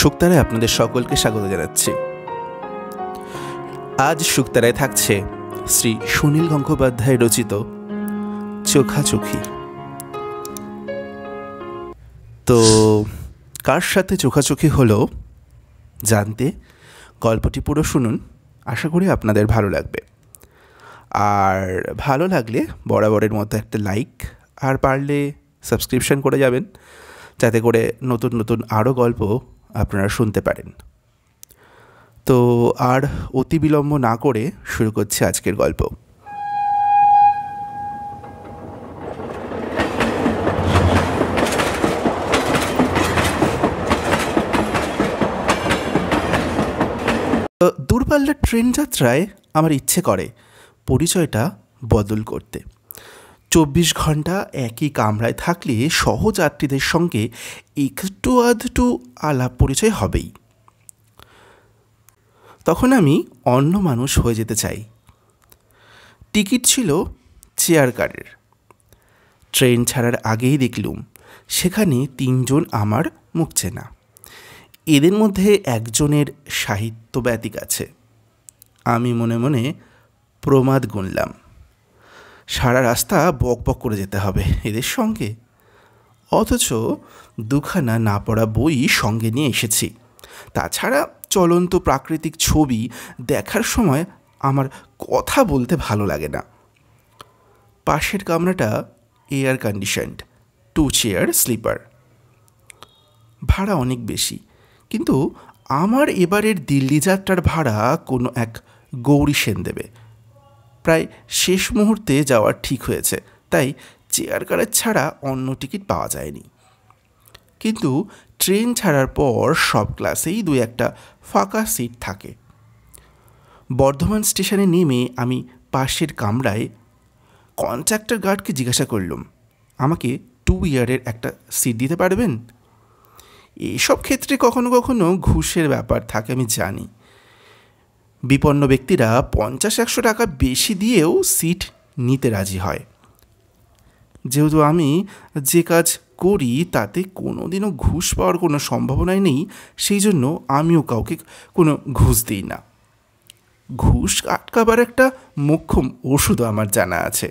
শুক্তারায় আপনাদের সকলকে স্বাগত জানাচ্ছি। আজ শুক্তারায় থাকছে শ্রী সুনীল গঙ্গোপাধ্যায় রচিত চোখাচোখি। তো কার সাথে চোখাচোখি হলো জানতে গল্পটি পুরো শুনুন, আশা করি আপনাদের ভালো লাগবে। আর ভালো লাগলে বরাবরের মতো একটা লাইক, আর পারলে সাবস্ক্রিপশন করে যাবেন, যাতে করে নতুন নতুন আরও গল্প আপনারা শুনতে পারেন। তো আর অতি বিলম্ব না করে শুরু করছে আজকের গল্প। দূরপাল্লার ট্রেন যাত্রায় আমার ইচ্ছে করে পরিচয়টা বদল করতে। চব্বিশ ঘণ্টা একই কামরায় থাকলে সহযাত্রীদের সঙ্গে একটু আধটু আলাপ পরিচয় হবেই। তখন আমি অন্য মানুষ হয়ে যেতে চাই। টিকিট ছিল চেয়ার কারের। ট্রেন ছাড়ার আগেই দেখলুম, সেখানে তিনজন আমার মুখ চেনা। এদের মধ্যে একজনের সাহিত্য ব্যতিক আছে। আমি মনে মনে প্রমাদ গুনলাম। সারা রাস্তা বক বক করে যেতে হবে এদের সঙ্গে। অথচ দুখানা না পড়া বই সঙ্গে নিয়ে এসেছি। তাছাড়া চলন্ত প্রাকৃতিক ছবি দেখার সময় আমার কথা বলতে ভালো লাগে না। পাশের কামরাটা air conditioned two chair sleeper ভাড়া অনেক বেশি, কিন্তু আমার এবারের দিল্লি যাত্রার ভাড়া কোনো এক গৌরী সেন দেবে। প্রায় শেষ মুহূর্তে যাওয়ার ঠিক হয়েছে, তাই চেয়ার কারের ছাড়া অন্য টিকিট পাওয়া যায়নি। কিন্তু ট্রেন ছাড়ার পর সব ক্লাসেই দু একটা ফাঁকা সিট থাকে। বর্ধমান স্টেশনে নেমে আমি পাশের কামরায় কন্ট্রাক্টর গার্ডকে জিজ্ঞাসা করলাম, আমাকে টু ইয়ারের একটা সিট দিতে পারবেন? এসব ক্ষেত্রে কখনো কখনো ঘুষের ব্যাপার থাকে আমি জানি। বিপন্ন ব্যক্তিরা পঞ্চাশ একশো টাকা বেশি দিয়েও সিট নিতে রাজি হয়। যেহেতু আমি যে কাজ করি, তাতে কোনো দিনও ঘুষ পাওয়ার কোনো সম্ভাবনাই নেই, সেই জন্য আমিও কাউকে কোনো ঘুষ দিই না। ঘুষ আটকাবার একটা মোক্ষম ওষুধও আমার জানা আছে।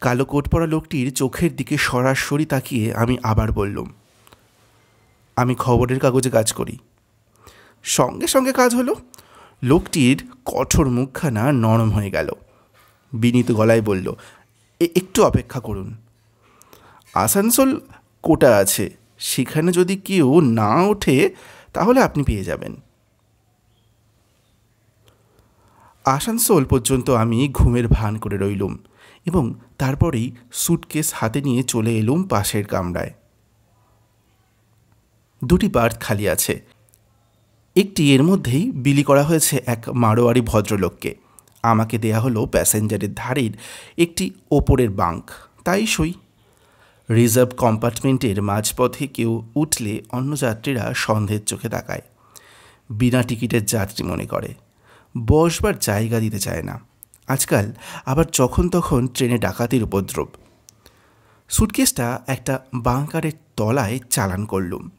কালো কোট পরা লোকটির চোখের দিকে সরাসরি তাকিয়ে আমি আবার বললুম, আমি খবরের কাগজে কাজ করি। সঙ্গে সঙ্গে কাজ হলো। লোকটির কঠোর মুখখানা নরম হয়ে গেল। বিনীত গলায় বলল একটু অপেক্ষা করুন। আসানসোল কোটা আছে, সেখানে যদি কেউ না ওঠে, তাহলে আপনি পেয়ে যাবেন। আসানসোল পর্যন্ত আমি ঘুমের ভান করে রইলুম এবং তারপরেই সুটকেস হাতে নিয়ে চলে এলুম পাশের কামরায়। দুটি বার্থ খালি আছে একটি এর মধ্যেই বিলি করা হয়েছে এক মারোয়ারি ভদ্রলোককে। আমাকে দেয়া হলো প্যাসেঞ্জারের ধারের একটি ওপরের বাঙ্ক। তাই সই। রিজার্ভ কম্পার্টমেন্টের মাঝপথে কেউ উঠলে অন্য যাত্রীরা সন্দেহের চোখে তাকায়। বিনা টিকিটের যাত্রী মনে করে। বসবার জায়গা দিতে চায় না। আজকাল আবার যখন তখন ট্রেনে ডাকাতির উপদ্রব। সুটকেসটা একটা বাংকারের তলায় চালান করলুম।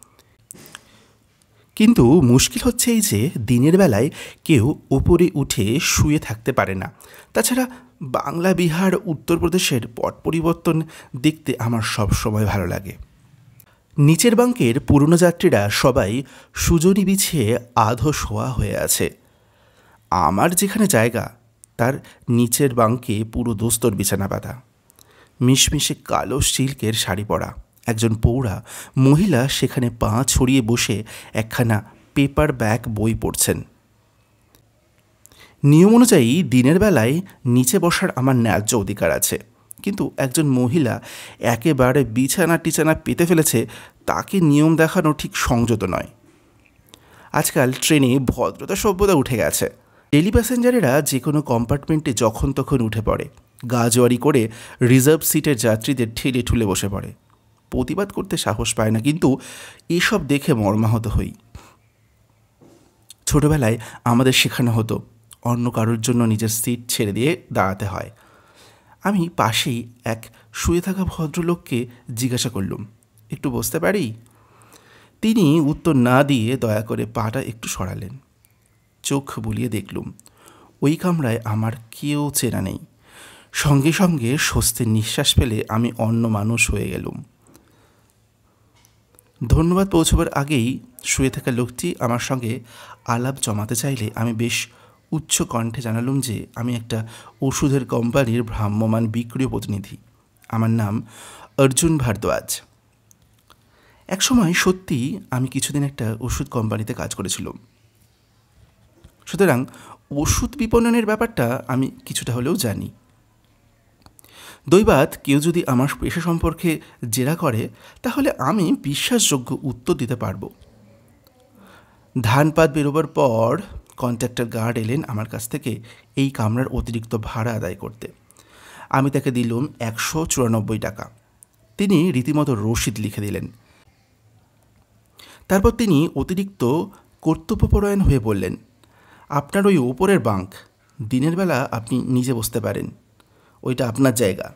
কিন্তু মুশকিল হচ্ছে এই যে দিনের বেলায় কেউ ওপরে উঠে শুয়ে থাকতে পারে না। তাছাড়া বাংলা, বিহার, উত্তরপ্রদেশের পট পরিবর্তন দেখতে আমার সব সময় ভালো লাগে। নিচের বাঙ্কের পুরনো যাত্রীরা সবাই সুজনি বিছিয়ে আধো শোয়া হয়ে আছে। আমার যেখানে জায়গা, তার নিচের বাঙ্কে পুরো দোস্তর বিছানা পাতা মিশমিশে কালো সিল্কের শাড়ি পরা। একজন পৌড়া মহিলা সেখানে পা ছড়িয়ে বসে একখানা পেপার ব্যাগ বই পড়ছেন। নিয়ম অনুযায়ী দিনের বেলায় নিচে বসার আমার ন্যায্য অধিকার আছে। কিন্তু একজন মহিলা একেবারে বিছানা টিছানা পেতে ফেলেছে, তাকে নিয়ম দেখানো ঠিক সংযত নয়। আজকাল ট্রেনে ভদ্রতা সভ্যতা উঠে গেছে। ডেলি প্যাসেঞ্জারেরা যে কোনো কম্পার্টমেন্টে যখন তখন উঠে পড়ে। গাজোয়ারি করে রিজার্ভ সিটের যাত্রীদের ঠেলে ঠুলে বসে পড়ে। প্রতিবাদ করতে সাহস পায় না, কিন্তু এসব দেখে মর্মাহত হই। ছোটবেলায় আমাদের শেখানো হতো, অন্য কারোর জন্য নিজের সিট ছেড়ে দিয়ে দাঁড়াতে হয়। আমি পাশেই এক শুয়ে থাকা ভদ্রলোককে জিজ্ঞাসা করলুম, একটু বসতে পারি? তিনি উত্তর না দিয়ে দয়া করে পাটা একটু সরালেন। চোখ বুলিয়ে দেখলুম, ওই কামরায় আমার কেউ চেনা নেই। সঙ্গে সঙ্গে স্বস্তির নিঃশ্বাস ফেলে আমি অন্য মানুষ হয়ে গেলুম। ধন্যবাদ পৌঁছবার আগেই শুয়ে থাকা লোকটি আমার সঙ্গে আলাপ জমাতে চাইলে আমি বেশ উচ্চ কণ্ঠে জানালুম যে আমি একটা ওষুধের কোম্পানির ভ্রাম্যমান বিক্রিয় প্রতিনিধি। আমার নাম অর্জুন ভারদ্বাজ। একসময় সত্যি আমি কিছুদিন একটা ওষুধ কোম্পানিতে কাজ করেছিলাম। সুতরাং ওষুধ বিপণনের ব্যাপারটা আমি কিছুটা হলেও জানি। দৈবাত কেউ যদি আমার পেশা সম্পর্কে জেরা করে, তাহলে আমি বিশ্বাসযোগ্য উত্তর দিতে পারব। ধানপাত বেরোবার পর কন্ট্রাক্টর গার্ড এলেন আমার কাছ থেকে এই কামরার অতিরিক্ত ভাড়া আদায় করতে। আমি তাকে দিলুম একশো চুরানব্বই টাকা। তিনি রীতিমতো রসিদ লিখে দিলেন। তারপর তিনি অতিরিক্ত কর্তব্যপরায়ণ হয়ে বললেন, আপনার ওই ওপরের বাঙ্ক, দিনের বেলা আপনি নিজে বসতে পারেন। ওইটা আপনার জায়গা।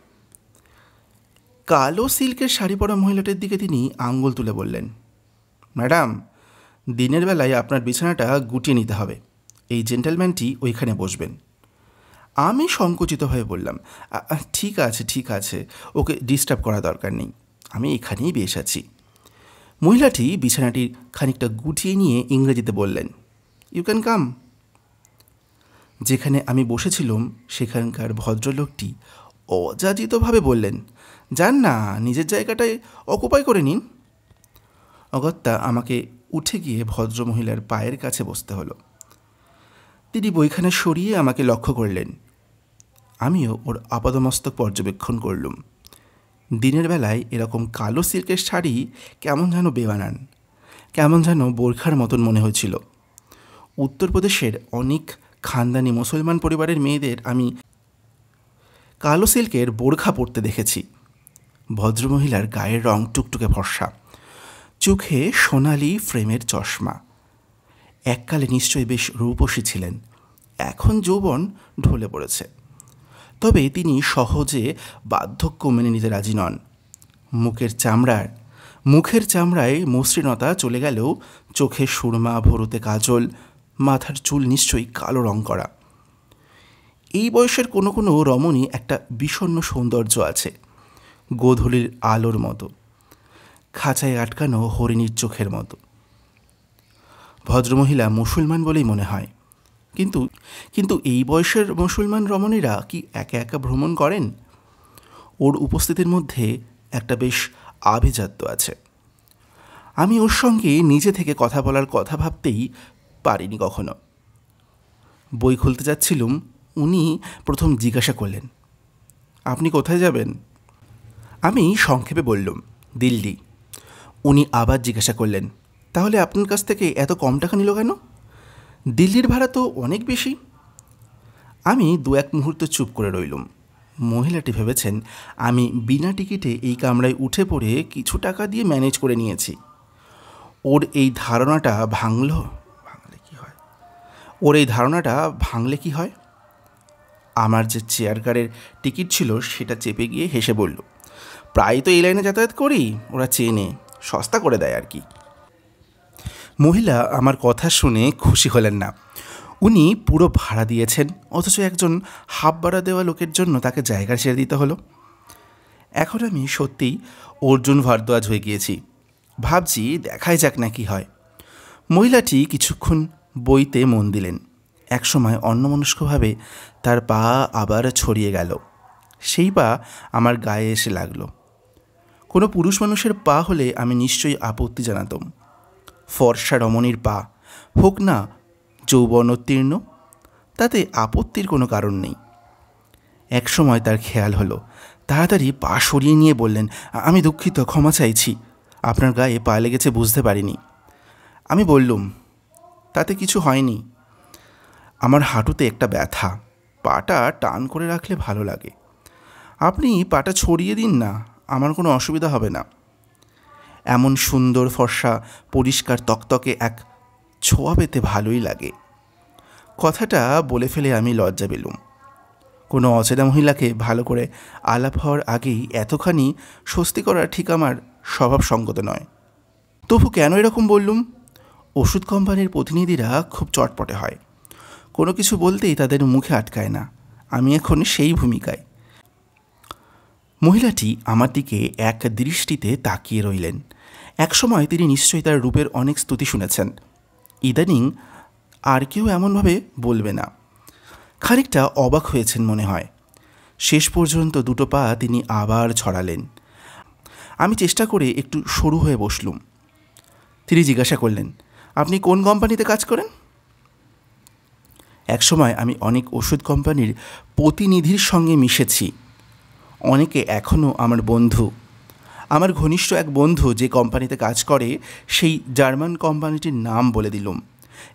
কালো সিল্কের শাড়ি পরা মহিলাটির দিকে তিনি আঙ্গুল তুলে বললেন, ম্যাডাম, দিনের বেলায় আপনার বিছানাটা গুটিয়ে নিতে হবে। এই জেন্টেলম্যানটি ওইখানে বসবেন। আমি সংকুচিত হয়ে বললাম ঠিক আছে ঠিক আছে, ওকে ডিস্টার্ব করা দরকার নেই, আমি এখানেই বেশ আছি। মহিলাটি বিছানাটি খানিকটা গুটিয়ে নিয়ে ইংরেজিতে বললেন ইউ ক্যান কাম যেখানে আমি বসেছিলাম, সেখানকার ভদ্রলোকটি অযাচিতভাবে বললেন, যান না, নিজের জায়গাটায় অকুপাই করে নিন। অগত্যা আমাকে উঠে গিয়ে ভদ্রমহিলার পায়ের কাছে বসতে হলো। তিনি বইখানে সরিয়ে আমাকে লক্ষ্য করলেন। আমিও ওর আপাদমস্তক পর্যবেক্ষণ করলুম। দিনের বেলায় এরকম কালো সিল্কের শাড়ি কেমন যেন বেবানান, কেমন যেন বোরখার মতন মনে হয়েছিল। উত্তরপ্রদেশের অনেক খানদানি মুসলমান পরিবারের মেয়েদের আমি কালো সিল্কের বোরখা পরতে দেখেছি। ভদ্রমহিলার গায়ের রং টুকটুকে ভরসা চোখে সোনালি ফ্রেমের চশমা। এককালে নিশ্চয়ই বেশ রূপসী ছিলেন। এখন যৌবন ঢলে পড়েছে। তবে তিনি সহজে বার্ধক্য মেনে নিতে রাজি নন। মুখের চামড়ার, মুখের চামড়ায় মসৃণতা চলে গেলেও চোখে সুরমা, ভরুতে কাজল মাথার চুল নিশ্চয়ই কালো রং করা। এই বয়সের কোনো কোনো রমণী একটা বিষণ্ন সৌন্দর্য আছে, গোধূলির আলোর মতো, খাঁচায় আটকানো হরিণীর চোখের মতো। ভদ্রমহিলা মুসলমান বলেই মনে হয়। কিন্তু কিন্তু এই বয়সের মুসলমান রমণীরা কি একা একা ভ্রমণ করেন? ওর উপস্থিতির মধ্যে একটা বেশ আভিজাত্য আছে। আমি ওর সঙ্গে নিজে থেকে কথা বলার কথা ভাবতেই পারিনি কখনো। বই খুলতে যাচ্ছিলুম, উনি প্রথম জিজ্ঞাসা করলেন, আপনি কোথায় যাবেন? আমি সংক্ষেপে বললুম, দিল্লি। উনি আবার জিজ্ঞাসা করলেন, তাহলে আপনার কাছ থেকে এত কম টাকা নিল কেন? দিল্লির ভাড়া তো অনেক বেশি। আমি দু এক মুহূর্ত চুপ করে রইলুম। মহিলাটি ভেবেছেন, আমি বিনা টিকিটে এই কামরায় উঠে পড়ে কিছু টাকা দিয়ে ম্যানেজ করে নিয়েছি। ওর এই ধারণাটা ভাঙল ওর এই ধারণাটা ভাঙলে কি হয়? আমার যে চেয়ার কারের টিকিট ছিল, সেটা চেপে গিয়ে হেসে বলল প্রায় তো এই লাইনে যাতায়াত করি, ওরা চেনে, সস্তা করে দেয় আর কি। মহিলা আমার কথা শুনে খুশি হলেন না। উনি পুরো ভাড়া দিয়েছেন, অথচ একজন হাফ ভাড়া দেওয়া লোকের জন্য তাকে জায়গা ছেড়ে দিতে হলো। এখন আমি সত্যিই অর্জুন ভারদ্বাজ হয়ে গিয়েছি। ভাবছি দেখাই যাক না কি হয়। মহিলাটি কিছুক্ষণ বইতে মন দিলেন। একসময় অন্যমনস্কভাবে তার পা আবার ছড়িয়ে গেল। সেই পা আমার গায়ে এসে লাগল। কোনো পুরুষ মানুষের পা হলে আমি নিশ্চয়ই আপত্তি জানাতাম। ফর্সা রমণীর পা, হোক না যৌবনোত্তীর্ণ, তাতে আপত্তির কোনো কারণ নেই। একসময় তার খেয়াল হলো, তাড়াতাড়ি পা সরিয়ে নিয়ে বললেন, আমি দুঃখিত, ক্ষমা চাইছি। আপনার গায়ে পা লেগেছে, বুঝতে পারিনি। আমি বললুম তাতে কিছু হয়নি। আমার হাঁটুতে একটা ব্যথা। পাটা টান করে রাখলে ভালো লাগে। আপনি পাটা ছড়িয়ে দিন না, আমার কোনো অসুবিধা হবে না। এমন সুন্দর ফর্সা, পরিষ্কার, তকতকে এক ছোঁয়া পেতে ভালোই লাগে। কথাটা বলে ফেলে আমি লজ্জা পেলুম। কোনো অচেনা মহিলাকে ভালো করে আলাপ হওয়ার আগেই এতখানি স্বস্তি করা ঠিক আমার স্বভাব সঙ্গত নয়। তবু কেন এরকম বললুম? ওষুধ কোম্পানির প্রতিনিধিরা খুব চটপটে হয়। কোনো কিছু বলতেই তাদের মুখে আটকায় না। আমি এখন সেই ভূমিকায়। মহিলাটি আমার দিকে এক দৃষ্টিতে তাকিয়ে রইলেন। একসময় তিনি নিশ্চয়ই তার রূপের অনেক স্তুতি শুনেছেন। ইদানিং আর কেউ এমনভাবে বলবে না। খানিকটা অবাক হয়েছেন মনে হয়। শেষ পর্যন্ত দুটো পা তিনি আবার ছড়ালেন। আমি চেষ্টা করে একটু সরু হয়ে বসলুম। তিনি জিজ্ঞাসা করলেন আপনি কোন কোম্পানিতে কাজ করেন? একসময় আমি অনেক ওষুধ কোম্পানির প্রতিনিধির সঙ্গে মিশেছি। অনেকে এখনও আমার বন্ধু। আমার ঘনিষ্ঠ এক বন্ধু যে কোম্পানিতে কাজ করে, সেই জার্মান কোম্পানিটির নাম বলে দিলুম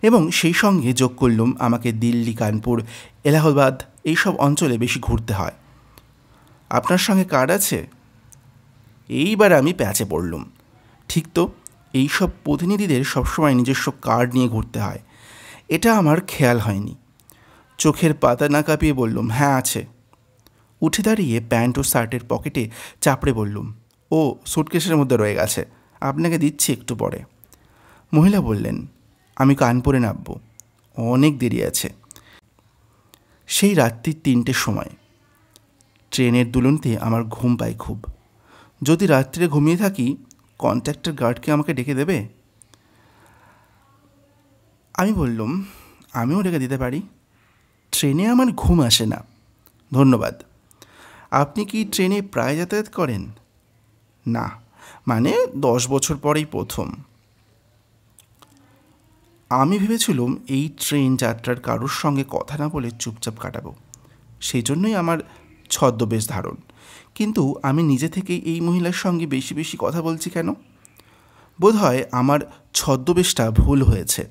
এবং সেই সঙ্গে যোগ করলুম আমাকে দিল্লি, কানপুর, এলাহাবাদ এইসব অঞ্চলে বেশি ঘুরতে হয়। আপনার সঙ্গে কার্ড আছে? এইবার আমি প্যাচে পড়লুম। ঠিক তো? এইসব প্রতিনিধিদের সবসময় নিজস্ব কার্ড নিয়ে ঘুরতে হয়। এটা আমার খেয়াল হয়নি। চোখের পাতা না কাঁপিয়ে বললুম হ্যাঁ আছে। উঠে দাঁড়িয়ে প্যান্ট ও শার্টের পকেটে চাপড়ে বললুম, ও, সুটকেসের মধ্যে রয়ে গেছে। আপনাকে দিচ্ছি একটু পরে। মহিলা বললেন, আমি কানপুরে নামব। অনেক দেরি আছে। সেই রাত্রির তিনটের সময়। ট্রেনের দুলনতে আমার ঘুম পায় খুব। যদি রাত্রে ঘুমিয়ে থাকি কন্ট্রাক্টর গার্ডকে আমাকে ডেকে দেবে? আমি বললাম, আমিও ডেকে দিতে পারি। ট্রেনে আমার ঘুম আসে না। ধন্যবাদ। আপনি কি ট্রেনে প্রায় যাতায়াত করেন? না মানে দশ বছর পরেই প্রথম। আমি ভেবেছিলাম এই ট্রেন যাত্রার কারোর সঙ্গে কথা না বলে চুপচাপ কাটাবো। সেই জন্যই আমার ছদ্মবেশ ধারণ। কিন্তু আমি নিজে থেকেই এই মহিলার সঙ্গে বেশি বেশি কথা বলছি কেন? বোধ হয় আমার ছদ্মবেশটা ভুল হয়েছে।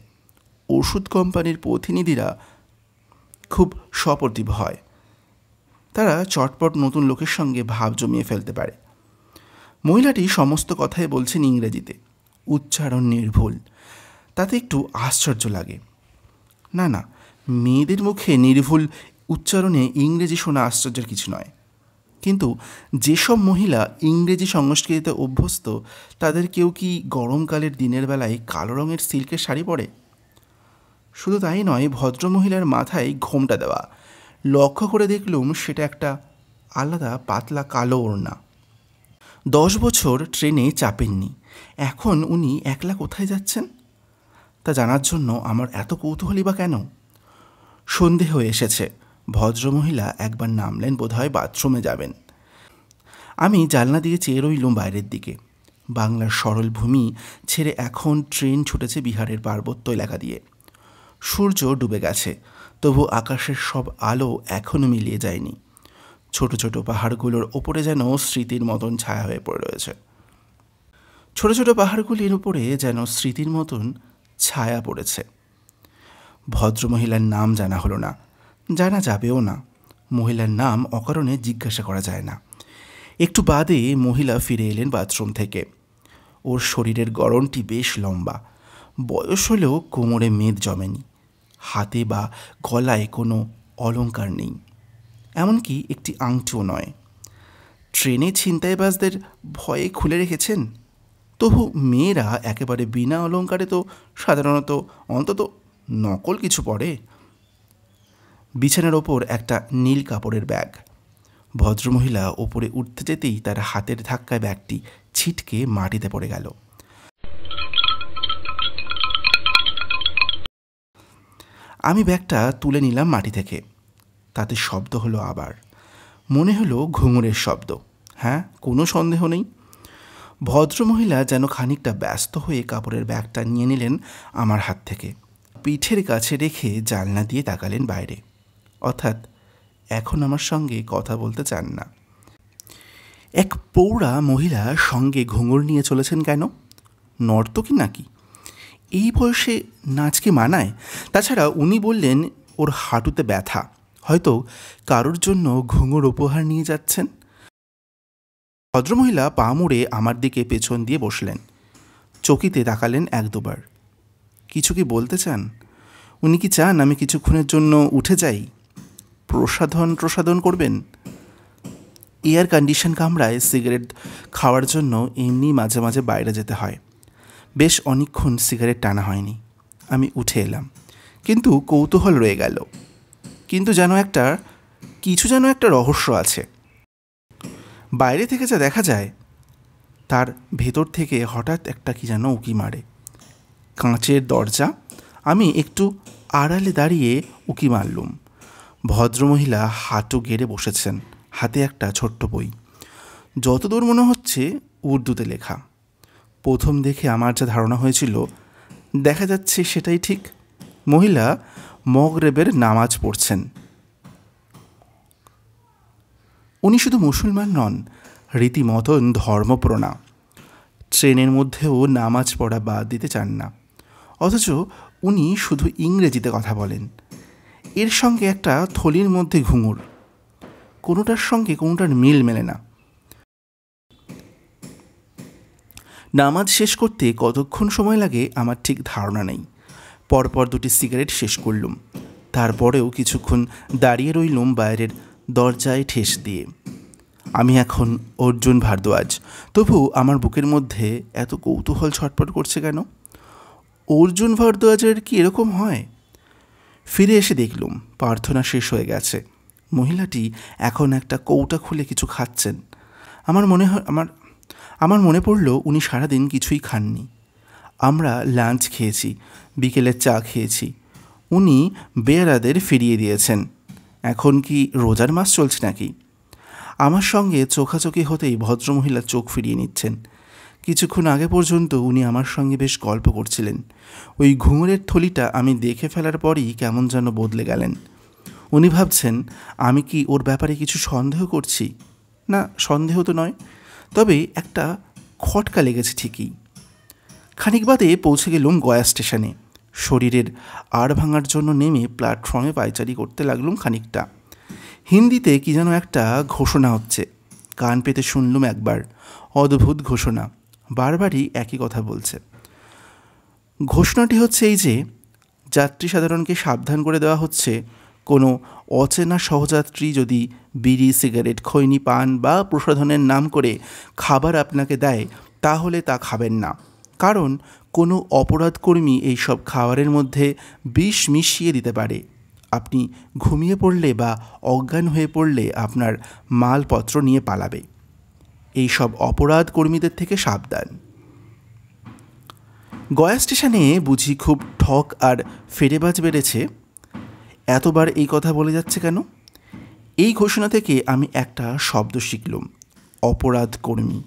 ওষুধ কোম্পানির প্রতিনিধিরা খুব সপর্তিভ হয়। তারা চটপট নতুন লোকের সঙ্গে ভাব জমিয়ে ফেলতে পারে। মহিলাটি সমস্ত কথাই বলছেন ইংরেজিতে। উচ্চারণ নির্ভুল। তাতে একটু আশ্চর্য লাগে। না না, মেয়েদের মুখে নির্ভুল উচ্চারণে ইংরেজি শোনা আশ্চর্যের কিছু নয়। কিন্তু যেসব মহিলা ইংরেজি সংস্কৃতিতে অভ্যস্ত, তাদের কেউ কি গরমকালের দিনের বেলায় কালো রঙের সিল্কের শাড়ি পরে? শুধু তাই নয় ভদ্রমহিলার মাথায় ঘোমটা দেওয়া। লক্ষ্য করে দেখলুম সেটা একটা আলাদা পাতলা কালো ওড়না। দশ বছর ট্রেনে চাপেননি। এখন উনি একলা কোথায় যাচ্ছেন? তা জানার জন্য আমার এত কৌতূহলী বা কেন? সন্ধে হয়ে এসেছে। ভদ্রমহিলা একবার নামলেন বোধহয় বাথরুমে যাবেন। আমি জানলা দিয়ে চেয়ে রইলুম বাইরের দিকে। বাংলার সরল ভূমি ছেড়ে এখন ট্রেন ছুটেছে বিহারের পার্বত্য এলাকা দিয়ে। সূর্য ডুবে গেছে, তবু আকাশের সব আলো এখনও মিলিয়ে যায়নি। ছোট ছোট পাহাড়গুলোর ওপরে যেন স্মৃতির মতন ছায়া হয়ে পড়ে রয়েছে। ছোট ছোট পাহাড়গুলির উপরে যেন স্মৃতির মতন ছায়া পড়েছে। ভদ্রমহিলার নাম জানা হলো না। জানা যাবেও না। মহিলার নাম অকারণে জিজ্ঞাসা করা যায় না। একটু বাদে মহিলা ফিরে এলেন বাথরুম থেকে। ওর শরীরের গড়নটি বেশ লম্বা। বয়স হলেও কোমরে মেদ জমেনি। হাতে বা গলায় কোনো অলঙ্কার নেই। এমনকি একটি আংটিও নয়। ট্রেনে ছিনতাইবাজদের ভয়ে খুলে রেখেছেন? তবু মেয়েরা একেবারে বিনা অলঙ্কারে তো সাধারণত অন্তত নকল কিছু পড়ে বিছানার ওপর একটা নীল কাপড়ের ব্যাগ। ভদ্রমহিলা ওপরে উঠতে যেতেই তার হাতের ধাক্কায় ব্যাগটি ছিটকে মাটিতে পড়ে গেল। আমি ব্যাগটা তুলে নিলাম মাটি থেকে। তাতে শব্দ হলো আবার। মনে হলো ঘুঙুরের শব্দ। হ্যাঁ কোনো সন্দেহ নেই। ভদ্রমহিলা যেন খানিকটা ব্যস্ত হয়ে কাপড়ের ব্যাগটা নিয়ে নিলেন আমার হাত থেকে। পিঠের কাছে রেখে জানলা দিয়ে তাকালেন বাইরে। অর্থাৎ এখন আমার সঙ্গে কথা বলতে চান না। এক পৌড়া মহিলা সঙ্গে ঘুঙুর নিয়ে চলেছেন কেন? নর্তকী নাকি? এই বয়সে নাচকে মানায়। তাছাড়া উনি বললেন, ওর হাঁটুতে ব্যথা। হয়তো কারোর জন্য ঘুঙুর উপহার নিয়ে যাচ্ছেন? ভদ্রমহিলা পা মুড়ে আমার দিকে পেছন দিয়ে বসলেন। চকিতে তাকালেন এক দুবার। কিছু কি বলতে চান? উনি কি চান আমি কিছুক্ষণের জন্য উঠে যাই? প্রসাধন প্রসাধন করবেন? এয়ার কন্ডিশন কামরায় সিগারেট খাওয়ার জন্য এমনি মাঝে মাঝে বাইরে যেতে হয়। বেশ অনেকক্ষণ সিগারেট টানা হয়নি। আমি উঠে এলাম। কিন্তু কৌতূহল রয়ে গেল। কিন্তু যেন একটা, কিছু যেন একটা রহস্য আছে। বাইরে থেকে যা দেখা যায়, তার ভেতর থেকে হঠাৎ একটা কি যেন উঁকি মারে। কাঁচের দরজা। আমি একটু আড়ালে দাঁড়িয়ে উঁকি মারলুম। ভদ্রমহিলা হাঁটু গেড়ে বসেছেন, হাতে একটা ছোট্ট বই। যতদূর মনে হচ্ছে উর্দুতে লেখা। প্রথম দেখে আমার যা ধারণা হয়েছিল, দেখা যাচ্ছে সেটাই ঠিক। মহিলা মগরেবের নামাজ পড়ছেন। উনি শুধু মুসলমান নন, রীতিমতন ধর্মপ্রণা। ট্রেনের মধ্যেও নামাজ পড়া বাদ দিতে চান না। অথচ উনি শুধু ইংরেজিতে কথা বলেন। এর সঙ্গে একটা থলির মধ্যে ঘুঙুর। কোনোটার সঙ্গে কোনোটার মিল মেলে না। নামাজ শেষ করতে কতক্ষণ সময় লাগে আমার ঠিক ধারণা নেই। পরপর দুটি সিগারেট শেষ করলুম। তারপরেও কিছুক্ষণ দাঁড়িয়ে রইলুম বাইরের দরজায় ঠেস দিয়ে। আমি এখন অর্জুন ভারদ্বাজ। তবু আমার বুকের মধ্যে এত কৌতূহল ছটপট করছে কেন? অর্জুন ভারদ্বাজের কি এরকম হয়? ফিরে এসে দেখলুম প্রার্থনা শেষ হয়ে গেছে। মহিলাটি এখন একটা কৌটা খুলে কিছু খাচ্ছেন। আমার মনে হয়, আমার আমার মনে পড়ল উনি সারাদিন কিছুই খাননি। আমরা লাঞ্চ খেয়েছি বিকেলের চা খেয়েছি। উনি বেয়ারাদের ফিরিয়ে দিয়েছেন। এখন কি রোজার মাস চলছে নাকি? আমার সঙ্গে চোখাচোখি হতেই ভদ্রমহিলা চোখ ফিরিয়ে নিচ্ছেন। কিছুক্ষণ আগে পর্যন্ত উনি আমার সঙ্গে বেশ গল্প করছিলেন। ওই ঘুঙুরের থলিটা আমি দেখে ফেলার পরই কেমন যেন বদলে গেলেন। উনি ভাবছেন, আমি কি ওর ব্যাপারে কিছু সন্দেহ করছি? না, সন্দেহ তো নয়। তবে একটা খটকা লেগেছে ঠিকই। খানিক বাদে পৌঁছে গেলুম গয়া স্টেশনে। শরীরের আড় ভাঙার জন্য নেমে প্ল্যাটফর্মে পাইচারি করতে লাগলুম খানিকটা। হিন্দিতে কি যেন একটা ঘোষণা হচ্ছে। কান পেতে শুনলুম একবার। অদ্ভুত ঘোষণা। বারবারই একই কথা বলছে। ঘোষণাটি হচ্ছে এই যে, যাত্রী সাধারণকে সাবধান করে দেওয়া হচ্ছে, কোনো অচেনা সহযাত্রী যদি বিড়ি, সিগারেট, খৈনি পান বা প্রসাধনের নাম করে খাবার আপনাকে দেয়, তাহলে তা খাবেন না। কারণ কোনো অপরাধকর্মী এই সব খাবারের মধ্যে বিষ মিশিয়ে দিতে পারে। আপনি ঘুমিয়ে পড়লে বা অজ্ঞান হয়ে পড়লে আপনার মালপত্র নিয়ে পালাবে। এই সব অপরাধ কর্মীদের থেকে সাবধান। গয়া স্টেশনে বুঝি খুব ঠক আর ফেরেবাজ বেড়েছে। এতবার এই কথা বলে যাচ্ছে কেন? এই ঘোষণা থেকে আমি একটা শব্দ শিখলুম, অপরাধ কর্মী।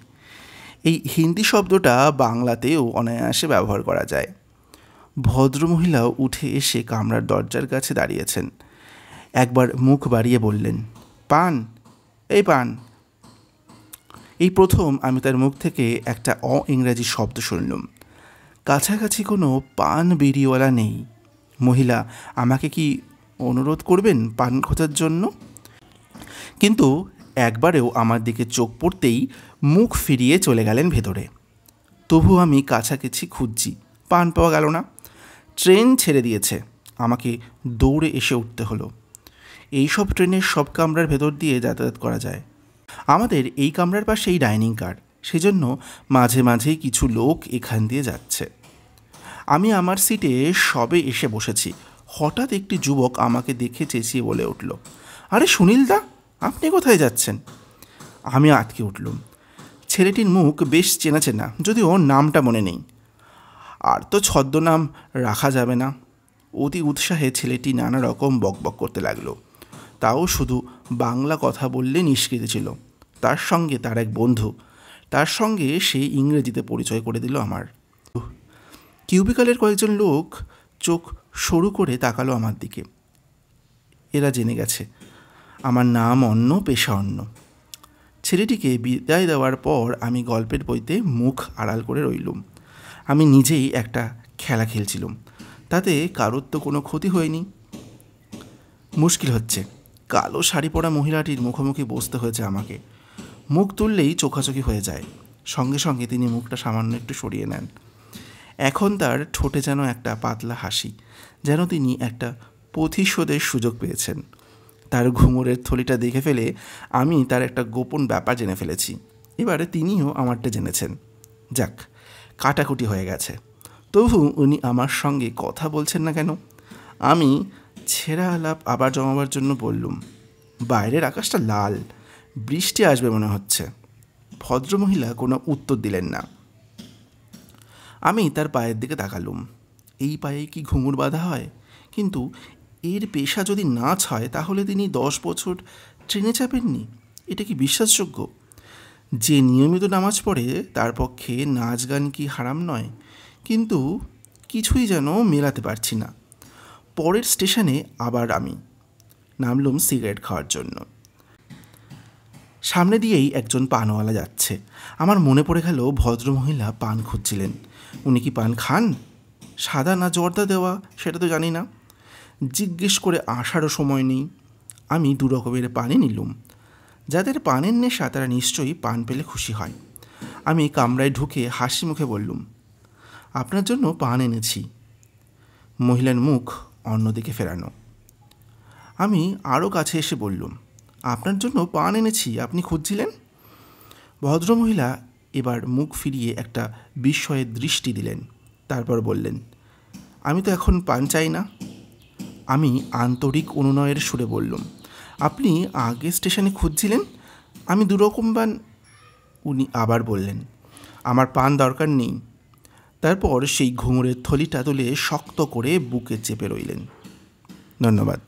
এই হিন্দি শব্দটা বাংলাতেও অনায়াসে ব্যবহার করা যায়। ভদ্রমহিলাও উঠে এসে কামরার দরজার কাছে দাঁড়িয়েছেন। একবার মুখ বাড়িয়ে বললেন, পান, এই পান। এই প্রথম আমি তার মুখ থেকে একটা অ ইংরাজি শব্দ শুনলাম। কাছাকাছি কোনো পান বিড়িওয়ালা নেই। মহিলা, আমাকে কি অনুরোধ করবেন পান খোঁজার জন্য? কিন্তু একবারেও আমার দিকে চোখ পড়তেই মুখ ফিরিয়ে চলে গেলেন ভেতরে। তবু আমি কাছাকাছি খুঁজছি, পান পাওয়া গেল না। ট্রেন ছেড়ে দিয়েছে, আমাকে দৌড়ে এসে উঠতে হলো। এই সব ট্রেনের সব কামরার ভেতর দিয়ে যাতায়াত করা যায়। আমাদের এই কামরার পাশেই ডাইনিং কার, সেজন্য মাঝে মাঝেই কিছু লোক এখান দিয়ে যাচ্ছে। আমি আমার সিটে সবে এসে বসেছি। হঠাৎ একটি যুবক আমাকে দেখে চেঁচিয়ে বলে উঠল, আরে সুনীল দা আপনি কোথায় যাচ্ছেন? আমি আটকে উঠলুম। ছেলেটির মুখ বেশ চেনা চেনা যদিও নামটা মনে নেই। আর তো ছদ্মনাম রাখা যাবে না। অতি উৎসাহে ছেলেটি নানা রকম বকবক করতে লাগল। তাও শুধু বাংলা কথা বললে নিষ্কৃত ছিল। তার সঙ্গে তার এক বন্ধু, তার সঙ্গে সে ইংরেজিতে পরিচয় করে দিল আমার। কিউবিকালের কয়েকজন লোক চোখ সরু করে তাকালো আমার দিকে। এরা জেনে গেছে, আমার নাম অন্য, পেশা অন্য। ছেলেটিকে বিদায় দেওয়ার পর আমি গল্পের বইতে মুখ আড়াল করে রইলুম। আমি নিজেই একটা খেলা খেলছিলাম, তাতে কারোর তো কোনো ক্ষতি হয়নি। মুশকিল হচ্ছে, কালো শাড়ি পরা মহিলাটির মুখোমুখি বসতে হয়েছে আমাকে। মুখ তুললেই চোখাচোখি হয়ে যায়, সঙ্গে সঙ্গে তিনি মুখটা সামান্য একটু সরিয়ে নেন। এখন তার ঠোঁটে যেন একটা পাতলা হাসি, যেন তিনি একটা প্রতিশোধের সুযোগ পেয়েছেন। তার ঘুমোরের থলিটা দেখে ফেলে আমি তার একটা গোপন ব্যাপার জেনে ফেলেছি। এবারে তিনিও আমারটা জেনেছেন। যাক, কাটাকুটি হয়ে গেছে। তবু উনি আমার সঙ্গে কথা বলছেন না কেন? আমি ছেঁড়া আলাপ আবার জমাবার জন্য বললুম, বাইরের আকাশটা লাল, বৃষ্টি আসবে মনে হচ্ছে। ভদ্রমহিলা কোনো উত্তর দিলেন না। আমি তার পায়ের দিকে তাকালুম। এই পায়ে কি ঘুঙুর বাঁধা হয়? কিন্তু এর পেশা যদি নাচ হয় তাহলে তিনি দশ বছর ট্রেনে চাপেননি? এটা কি বিশ্বাসযোগ্য? যে নিয়মিত নামাজ পড়ে, তার পক্ষে নাচ গান কি হারাম নয়? কিন্তু কিছুই যেন মেলাতে পারছি না। পরের স্টেশনে আবার আমি। নামলুম সিগারেট খাওয়ার জন্য। সামনে দিয়েই একজন পানওয়ালা যাচ্ছে। আমার মনে পড়ে গেল ভদ্রমহিলা পান খুঁজছিলেন। উনি কি পান খান? সাদা না জর্দা দেওয়া? সেটা তো জানি না। জিজ্ঞেস করে আসারও সময় নেই। আমি দু রকমের পানি নিলুম। যাদের পানের নেশা, তারা নিশ্চয়ই পান পেলে খুশি হয়। আমি কামরায় ঢুকে হাসি মুখে বললুম, আপনার জন্য পান এনেছি। মহিলার মুখ অন্যদিকে ফেরানো। আমি আরও কাছে এসে বললুম, আপনার জন্য পান এনেছি, আপনি খুঁজছিলেন? ভদ্রমহিলা এবার মুখ ফিরিয়ে একটা বিস্ময়ের দৃষ্টি দিলেন। তারপর বললেন, আমি তো এখন পান চাই না। আমি আন্তরিক অনুনয়ের সুরে বললুম, আপনি আগে স্টেশনে খুঁজছিলেন? আমি দুরকম পান উনি আবার বললেন, আমার পান দরকার নেই। তারপর সেই ঘুঙুরের থলিটা তুলে শক্ত করে বুকে চেপে রইলেন। ধন্যবাদ।